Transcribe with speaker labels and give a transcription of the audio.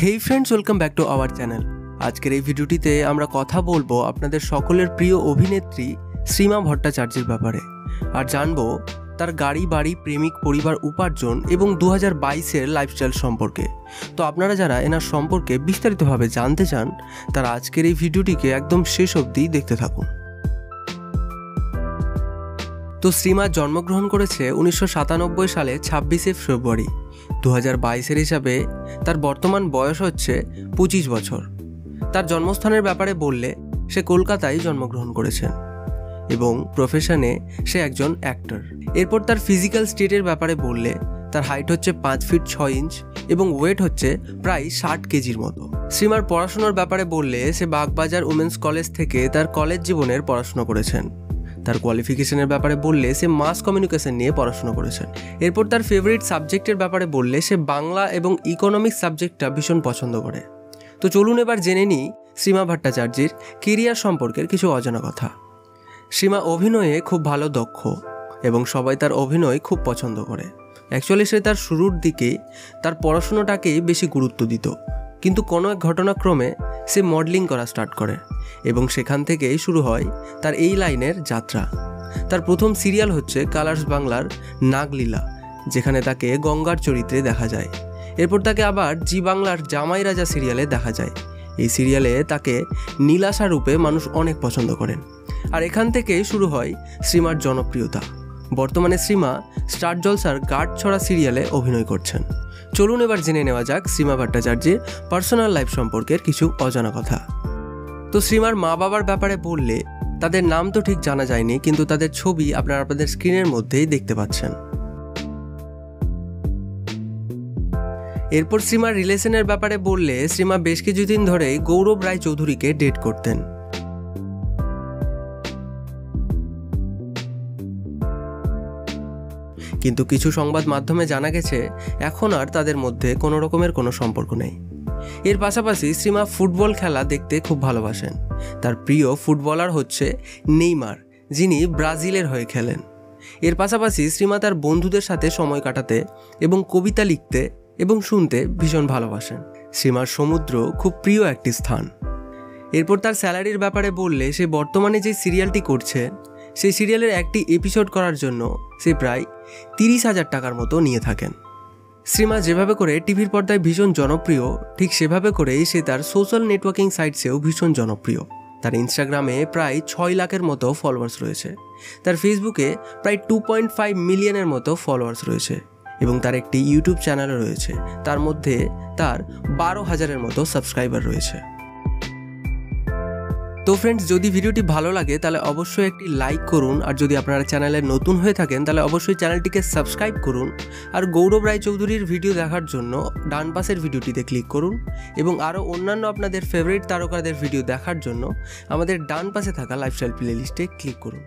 Speaker 1: Hey friends welcome back to our channel আজকের এই ভিডিওটিতে আমরা কথা বলব আপনাদের সকলের প্রিয় অভিনেত্রী শ্রীমা ভট্টাচার্যের ব্যাপারে। আর জানব তার গাড়ি, বাড়ি, প্রেমিক, পরিবার, উপার্জন এবং দু হাজার বাইশের লাইফস্টাইল সম্পর্কে। তো আপনারা যারা এনার সম্পর্কে বিস্তারিতভাবে জানতে চান, তারা আজকের এই ভিডিওটিকে একদম শেষ অবধি দেখতে থাকুন। তো শ্রীমা জন্মগ্রহণ করেছে উনিশশো সাতানব্বই সালে ছাব্বিশে ফেব্রুয়ারি। দু হাজার বাইশের হিসাবে তার বর্তমান বয়স হচ্ছে পঁচিশ বছর। তার জন্মস্থানের ব্যাপারে বললে সে কলকাতায় জন্মগ্রহণ করেছেন এবং প্রফেশনে সে একজন অ্যাক্টর এরপর তার ফিজিক্যাল স্টেটের ব্যাপারে বললে তার হাইট হচ্ছে পাঁচ ফিট ছয় ইঞ্চ এবং ওয়েট হচ্ছে প্রায় ষাট কেজির মতো। শ্রীমার পড়াশোনার ব্যাপারে বললে সে বাগবাজার উমেন্স কলেজ থেকে তার কলেজ জীবনের পড়াশোনা করেছেন। তার কোয়ালিফিকেশনের ব্যাপারে বললে সে মাস কমিউনিকেশন নিয়ে পড়াশোনা করেছেন। এরপর তার ফেভারিট সাবজেক্টের ব্যাপারে বললে সে বাংলা এবং ইকোনমিক্স সাবজেক্টটা ভীষণ পছন্দ করে। তো চলুন এবার জেনে নিই সীমা ভট্টাচার্যের কেরিয়ার সম্পর্কের কিছু অজানা কথা। সীমা অভিনয়ে খুব ভালো দক্ষ এবং সবাই তার অভিনয় খুব পছন্দ করে। অ্যাকচুয়ালি সে তার শুরুর দিকে তার পড়াশুনোটাকেই বেশি গুরুত্ব দিত। কিন্তু কোনো এক ঘটনাক্রমে সে মডেলিং করা স্টার্ট করে এবং সেখান থেকেই শুরু হয় তার এই লাইনের যাত্রা। তার প্রথম সিরিয়াল হচ্ছে কালার্স বাংলার নাগলীলা, যেখানে তাকে গঙ্গার চরিত্রে দেখা যায়। এরপর তাকে আবার জি বাংলার জামাই রাজা সিরিয়ালে দেখা যায়। এই সিরিয়ালে তাকে নীলাশা রূপে মানুষ অনেক পছন্দ করেন। আর এখান থেকে শুরু হয় শ্রীমার জনপ্রিয়তা। বর্তমানে শ্রীমা স্টার জলসার গার্ড ছড়া সিরিয়ালে অভিনয় করছেন। চলুন এবার জেনে নেওয়া যাক শ্রীমা ভট্টাচার্যের পার্সোনাল লাইফ সম্পর্কের কিছু অজানা কথা। তো শ্রীমার মা বাবার ব্যাপারে বললে, তাদের নাম তো ঠিক জানা যায়নি, কিন্তু তাদের ছবি আপনারা আপনাদের স্ক্রিনের মধ্যেই দেখতে পাচ্ছেন। এরপর শ্রীমার রিলেশনের ব্যাপারে বললে শ্রীমা বেশ কিছুদিন ধরেই গৌরব রায় চৌধুরীকে ডেট করতেন। কিন্তু কিছু সংবাদ মাধ্যমে জানা গেছে, এখন আর তাদের মধ্যে কোনো রকমের কোনো সম্পর্ক নেই। এর পাশাপাশি শ্রীমা ফুটবল খেলা দেখতে খুব ভালোবাসেন। তার প্রিয় ফুটবলার হচ্ছে নেইমার, যিনি ব্রাজিলের হয়ে খেলেন। এর পাশাপাশি শ্রীমা তার বন্ধুদের সাথে সময় কাটাতে এবং কবিতা লিখতে এবং শুনতে ভীষণ ভালোবাসেন। শ্রীমার সমুদ্র খুব প্রিয় একটি স্থান। এরপর তার স্যালারির ব্যাপারে বললে সে বর্তমানে যে সিরিয়ালটি করছে সেই সিরিয়ালের একটি এপিসোড করার জন্য সে প্রায় তিরিশ হাজার টাকার মতো নিয়ে থাকেন। শ্রীমা যেভাবে করে টিভির পর্দায় ভীষণ জনপ্রিয়, ঠিক সেভাবে করেই সে তার সোশ্যাল নেটওয়ার্কিং সাইটসেও ভীষণ জনপ্রিয়। তার ইনস্টাগ্রামে প্রায় ছয় লাখের মতো ফলোয়ার্স রয়েছে। তার ফেসবুকে প্রায় টু পয়েন্ট ফাইভ মিলিয়নের মতো ফলোয়ার্স রয়েছে এবং তার একটি ইউটিউব চ্যানেলও রয়েছে। তার মধ্যে তার বারো হাজারের মতো সাবস্ক্রাইবার রয়েছে। তো ফ্রেন্ডস যদি ভিডিওটি ভালো লাগে, তাহলে অবশ্যই একটি লাইক করুন। আর যদি আপনারা চ্যানেলে নতুন হয়ে থাকেন, তাহলে অবশ্যই চ্যানেলটিকে সাবস্ক্রাইব করুন। আর গৌরব রায়চৌধুরীর ভিডিও দেখার জন্য ডান পাশের ভিডিওটিতে ক্লিক করুন এবং আরও অন্যান্য আপনাদের ফেভারিট তারকাদের ভিডিও দেখার জন্য আমাদের ডান পাশে থাকা লাইফস্টাইল প্লে ক্লিক করুন।